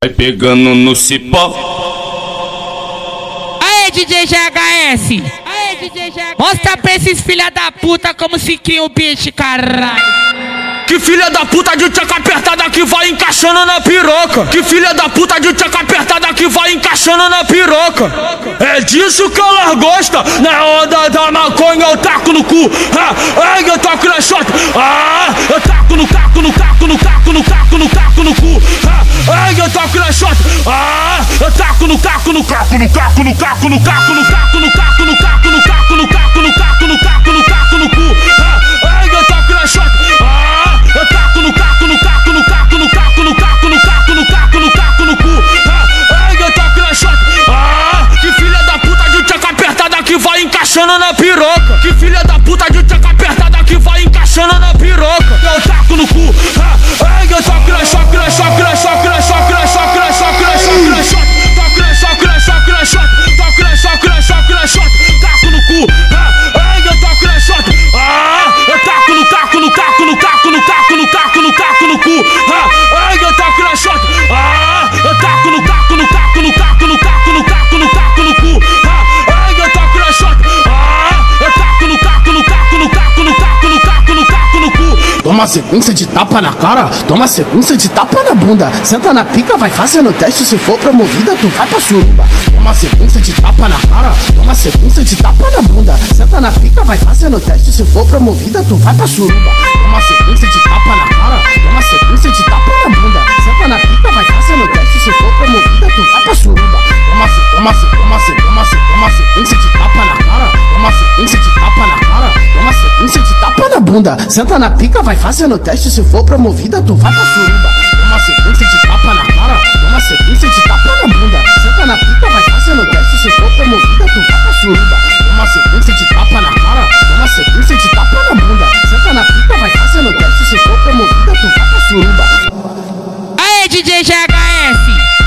Vai pegando no cipó. Aê, DJ GHS! Aê, DJ GHS! Mostra pra esses filha da puta como se cria um beat, caralho! Que filha da puta de tchaca apertada que vai encaixando na piroca. Que filha da puta de tchaca apertada que vai encaixando na piroca. É disso que elas gostam. Na onda da maconha eu taco no cu. Ah, eu taco na shot. Ah, eu taco na shot. Ah, eu taco no caco, no caco, no caco, no caco, no caco, no caco, no caco, no caco, no caco, no caco, no caco, no caco, no caco no cu. Ah, eu taco na shot. Ah, eu taco no caco, no caco, no caco, no caco, no caco, no caco, no caco, no caco no cu. Ah, eu taco na shot. Ah, que filha da puta de tchaca apertada que vai encaixando na piroca. Que filha da puta de tchaca apertada que vai encaixando na piroca. Eu taco no Toma sequência de tapa na cara, toma sequência de tapa na bunda. Senta na pica, vai fazendo teste. Se for promovida, tu vai pra suruba. Toma sequência de tapa na cara, toma sequência de tapa na bunda. Senta na pica, vai fazendo teste. Se for promovida, tu vai pra suruba. Toma sequência de tapa na cara, toma sequência de tapa na bunda. Senta na pica, vai fazendo teste. Se for promovida, tu vai pra suruba. Toma se, toma se, toma se, toma se, toma sequência de tapa na cara, bunda. Senta na pica, vai fazendo teste. Se for promovida, tu vai pra suruba. Uma sequência de tapa na cara, uma sequência de tapa na bunda. Senta na pica, vai fazendo teste. Se for promovida, tu vai pra suruba. Uma sequência de tapa na cara, uma sequência de tapa na bunda. Senta na pica, vai fazendo teste. Se for promovida, tu vai pra suruba. Aê, DJ GHS!